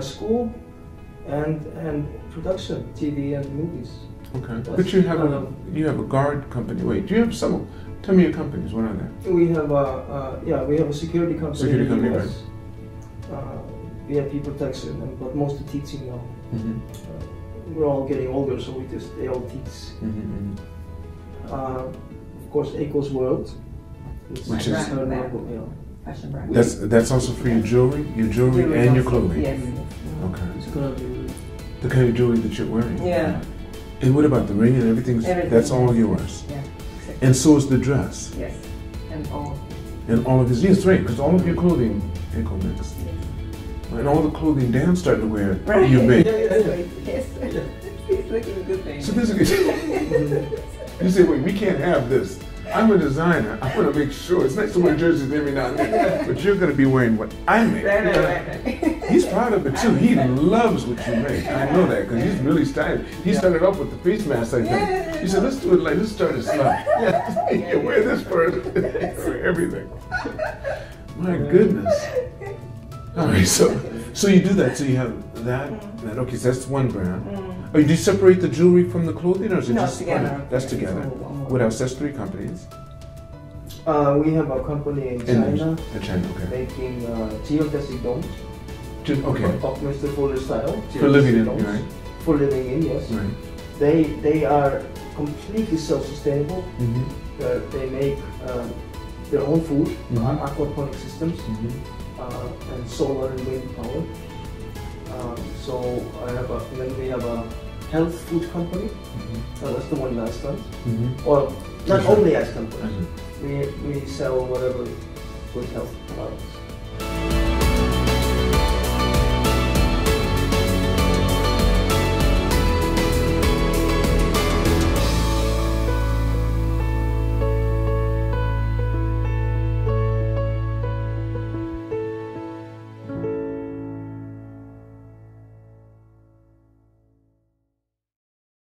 school and and production, TV and movies. Okay. That's But you have a kind you have a guard company. Wait, do you have some? Tell me your companies. What are they? We have a uh, yeah, we have a security company Security in the company, US. Uh, VIP protection, and but mostly teaching now. Mm-hmm. Uh, we're all getting older, so we just they all teach. Mm-hmm. Uh, of course, Eiko's World. It's Which is- her logo, you know. Fashion brand. That's that's also for your jewelry, your jewelry, Jewelry and your clothing. Yes. Okay. It's gonna The kind of jewelry that you're wearing. Yeah. And what about the ring and everything? Everything, That's all yours. Yeah. Exactly. And so is the dress. yes. And all. And all of his, yes, right, because all of your clothing, Eiko mixed. And all the clothing Dan's starting to wear, Right. you made. Yeah, yeah, yeah. Yes. He's looking good thing. So this is, you say, wait, we can't have this. I'm a designer. I want to make sure. It's nice to wear jerseys every now and then, but you're going to be wearing what I make. Right. He's proud of it too. He loves what you make. I know that because he's really stylish. He started off with the face mask, I think. He said, let's do it like, let's start it slow. Yeah, you wear this first for everything. My goodness. All right, so so you do that. So you have that. that okay, so that's one brand. Mm-hmm. Oh, do you separate the jewelry from the clothing, or is it No, just together. That's together. one. What else? That's three companies. Uh, we have a company in In China in China, okay. making uh, geodesic Okay. Buckminster Fuller style. For living in, right? For living in, yes. Right. They they are completely self-sustainable. Mm-hmm. Uh, they make uh, their own food, Mhm. uh, aquaponic systems, Mm-hmm. uh, and solar and wind power. Um, so I have a, then we have a health food company. Mm-hmm. Uh, that's the one in Iceland. Mm-hmm. Well, not Sure. only Iceland, but Mhm. we, we sell whatever good health products.